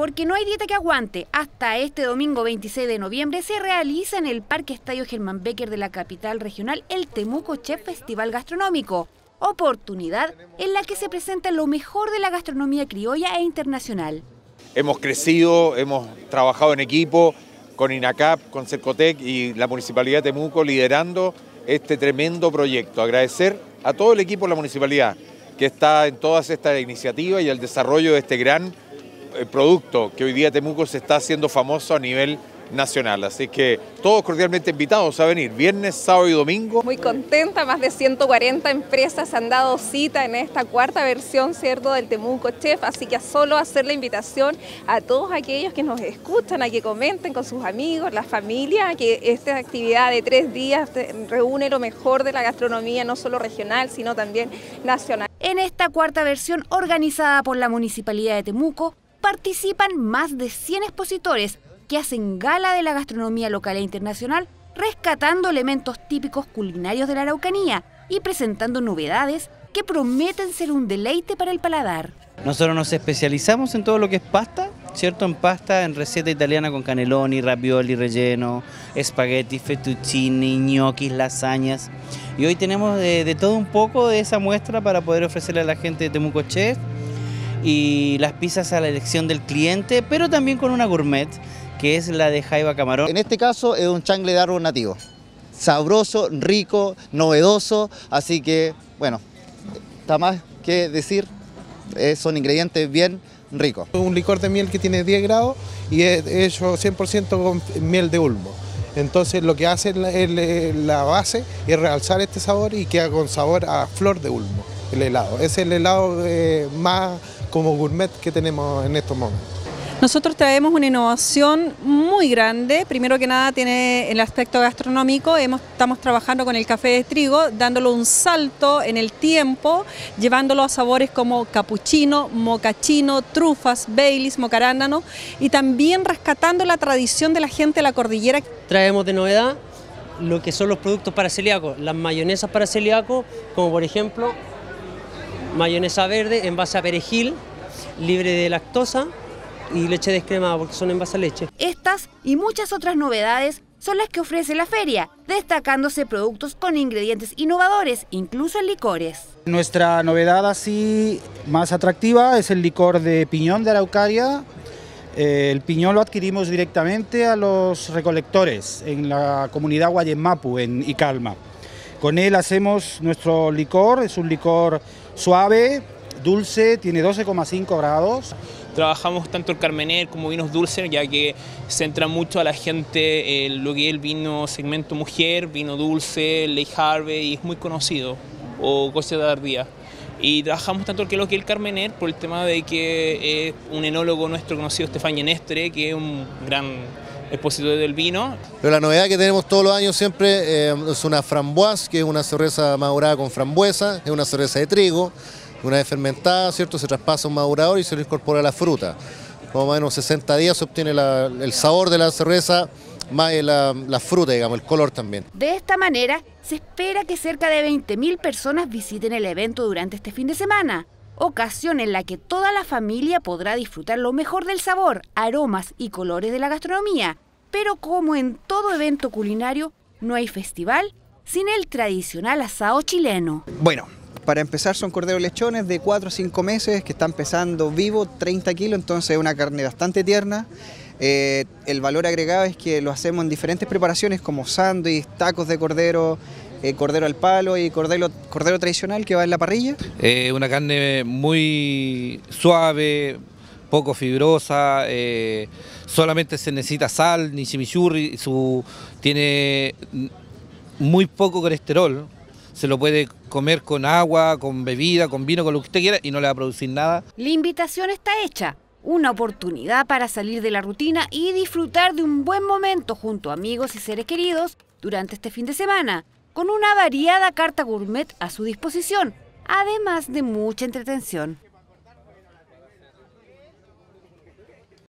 porque no hay dieta que aguante. Hasta este domingo 26 de noviembre se realiza en el Parque Estadio Germán Becker de la capital regional el Temuco Chef Festival Gastronómico, oportunidad en la que se presenta lo mejor de la gastronomía criolla e internacional. Hemos crecido, hemos trabajado en equipo con INACAP, con Cercotec y la Municipalidad de Temuco liderando este tremendo proyecto. Agradecer a todo el equipo de la Municipalidad que está en todas estas iniciativas y el desarrollo de este gran producto que hoy día Temuco se está haciendo famoso a nivel nacional. Así que todos cordialmente invitados a venir viernes, sábado y domingo. Muy contenta, más de 140 empresas han dado cita en esta cuarta versión, ¿cierto?, del Temuco Chef, así que solo hacer la invitación a todos aquellos que nos escuchan, a que comenten con sus amigos, la familia, que esta actividad de tres días reúne lo mejor de la gastronomía, no solo regional, sino también nacional. En esta cuarta versión, organizada por la Municipalidad de Temuco, participan más de 100 expositores que hacen gala de la gastronomía local e internacional, rescatando elementos típicos culinarios de la Araucanía y presentando novedades que prometen ser un deleite para el paladar. Nosotros nos especializamos en todo lo que es pasta, ¿cierto? En pasta, en receta italiana con caneloni, ravioli relleno, espagueti, fettuccini, gnocchi, lasañas. Y hoy tenemos de, de, todo un poco de esa muestra para poder ofrecerle a la gente de Temuco Chef y las pizzas a la elección del cliente, pero también con una gourmet que es la de jaiba camarón. En este caso es un changle de árbol nativo, sabroso, rico, novedoso, así que bueno, está más que decir, eh, son ingredientes bien ricos. Un licor de miel que tiene 10 grados y es hecho 100% con miel de ulmo. Entonces lo que hace la base es realzar este sabor y queda con sabor a flor de ulmo, el helado. Es el helado eh, más como gourmet que tenemos en estos momentos. Nosotros traemos una innovación muy grande, primero que nada tiene el aspecto gastronómico, estamos trabajando con el café de trigo, dándolo un salto en el tiempo, llevándolo a sabores como capuchino, mocachino, trufas, baileys, mocarándano y también rescatando la tradición de la gente de la cordillera. Traemos de novedad lo que son los productos para celíacos, las mayonesas para celíacos, como por ejemplo mayonesa verde en base a perejil, libre de lactosa, y leche descremada porque son en base a leche. Estas y muchas otras novedades son las que ofrece la feria, destacándose productos con ingredientes innovadores, incluso en licores. Nuestra novedad así más atractiva es el licor de piñón de Araucaria. Eh, el piñón lo adquirimos directamente a los recolectores en la comunidad Guayemapu, en Icalma. Con él hacemos nuestro licor, es un licor suave, dulce, tiene 12,5 grados. Trabajamos tanto el Carmener como vinos dulces, ya que centra mucho a la gente en lo que es el vino segmento mujer, vino dulce, Ley Harvey, y es muy conocido, o Coche de Ardía. Y trabajamos tanto que lo que el Carmener por el tema de que es un enólogo nuestro conocido, Estefan Yenestre, que es un gran expositor del vino. Pero la novedad que tenemos todos los años siempre eh, es una framboise, que es una cerveza madurada con frambuesa, es una cerveza de trigo, una vez fermentada, ¿cierto? se traspasa un madurador y se le incorpora la fruta. Como más o menos 60 días se obtiene el sabor de la cerveza más la, la, fruta, digamos, el color también. De esta manera, se espera que cerca de 20.000 personas visiten el evento durante este fin de semana, ocasión en la que toda la familia podrá disfrutar lo mejor del sabor, aromas y colores de la gastronomía. Pero como en todo evento culinario, no hay festival sin el tradicional asado chileno. Bueno, para empezar son corderos lechones de 4 o 5 meses que están pesando vivo 30 kilos, entonces es una carne bastante tierna. Eh, el valor agregado es que lo hacemos en diferentes preparaciones como sándwich, tacos de cordero, eh, cordero al palo y cordero, cordero tradicional que va en la parrilla. Eh, una carne muy suave, poco fibrosa, solamente se necesita sal, ni chimichurri, su, tiene muy poco colesterol, se lo puede comer con agua, con bebida, con vino, con lo que usted quiera y no le va a producir nada. La invitación está hecha, una oportunidad para salir de la rutina y disfrutar de un buen momento junto a amigos y seres queridos durante este fin de semana, con una variada carta gourmet a su disposición, además de mucha entretención.